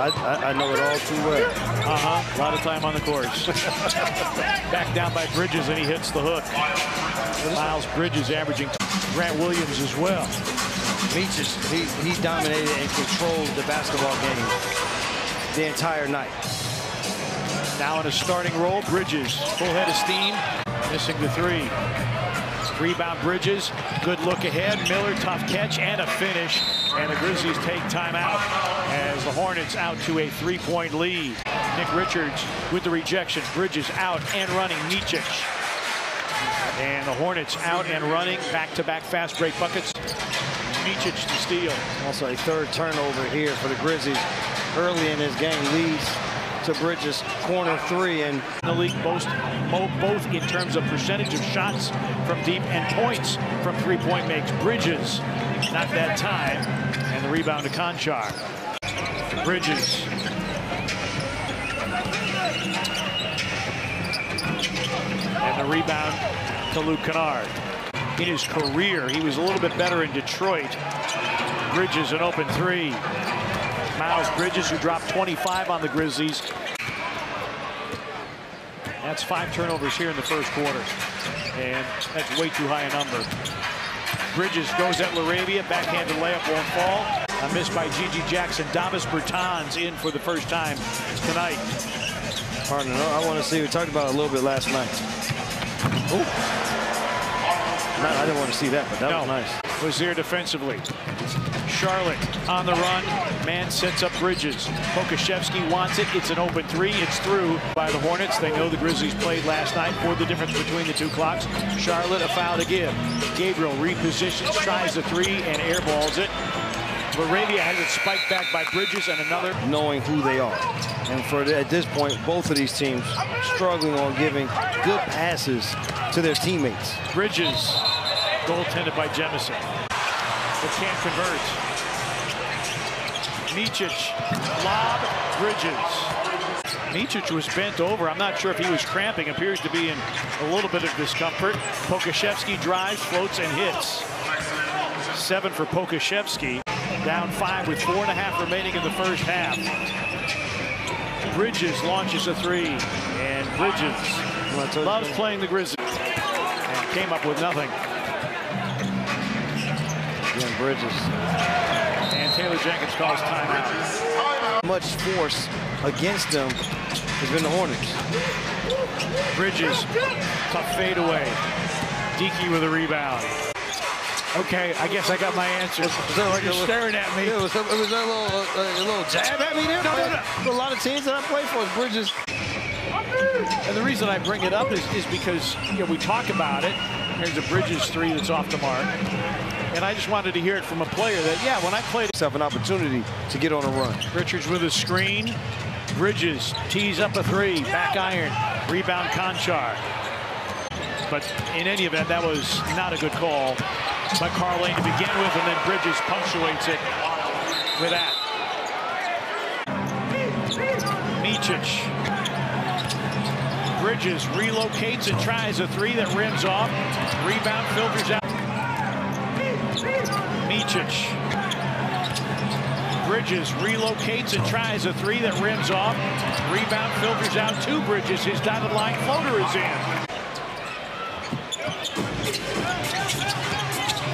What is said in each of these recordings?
I, I, I know it all too well. Uh-huh. A lot of time on the course. Back down by Bridges, and he hits the hook. Miles Bridges averaging Grant Williams as well. Meach is, he, he dominated and controlled the basketball game the entire night. Now in a starting role, Bridges, full head of steam, missing the three. Rebound Bridges, good look ahead. Miller, tough catch and a finish. And the Grizzlies take timeout as the Hornets out to a three-point lead. Nick Richards with the rejection. Bridges out and running. Micic. And the Hornets out and running. Back-to-back -back fast break buckets. Micic to steal. Also a third turnover here for the Grizzlies early in this game leads to Bridges corner three and the league both both in terms of percentage of shots from deep and points from three-point makes. Bridges not that time and the rebound to Konchar. Bridges. And the rebound to Luke Kennard. In his career he was a little bit better in Detroit. Bridges an open three Miles Bridges, who dropped 25 on the Grizzlies. That's five turnovers here in the first quarter. And that's way too high a number. Bridges goes at LaRavia. Backhanded layup won't fall. A miss by G.G. Jackson. Davis Bertans in for the first time tonight. Partner, I want to see. We talked about it a little bit last night. Oh. I didn't want to see that, but that no, was nice. Was there defensively. Charlotte on the run. Mann sets up Bridges. Pokusevski wants it. It's an open three. It's through by the Hornets. They know the Grizzlies played last night for the difference between the two clocks. Charlotte a foul to give. Gabriel repositions, tries the three, and airballs it. LaRavia has it spiked back by Bridges and another. Knowing who they are. And for at this point, both of these teams struggling on giving good passes to their teammates. Bridges, goaltended by Jemison. But can't convert. Micic, lob, Bridges. Micic was bent over. I'm not sure if he was cramping. Appears to be in a little bit of discomfort. Pokusevski drives, floats, and hits. Seven for Pokusevski. Down five with four and a half remaining in the first half. Bridges launches a three. And Bridges loves playing the Grizzlies. And came up with nothing. Bridges. And Taylor Jenkins calls timeout. Much force against them has been the Hornets. Bridges, tough fadeaway. Dickey with a rebound. Okay, I guess I got my answer. Was, was that like You're staring at me. Yeah, was, that, was that a little, uh, a little jab at me there? No, no, no. A lot of teams that I play for is Bridges. And the reason I bring it up is, is because you know, we talk about it. There's a Bridges three that's off the mark. And I just wanted to hear it from a player that, yeah, when I played... Have an opportunity to get on a run. Richards with a screen. Bridges tees up a three. Back iron. Rebound Konchar. But in any event, that was not a good call by Karl Lane to begin with, and then Bridges punctuates it with that. Micic. Bridges relocates and tries a three that rims off. Rebound filters out. Bridges relocates and tries a three that rims off. Rebound filters out to Bridges. His dotted line floater is in.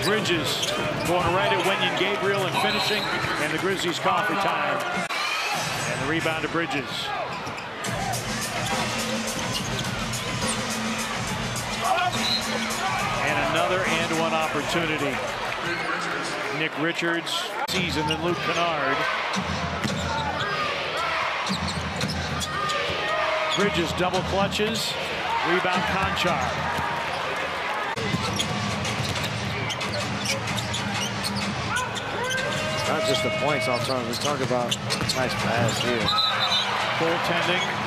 Bridges going right at Wenyen Gabriel and finishing, and the Grizzlies call for time. And the rebound to Bridges. And another and one opportunity. Nick Richards season and Luke Kennard. Bridges double clutches. Rebound Konchar. Not just the points off time. Let's talk about nice pass here. Goaltending.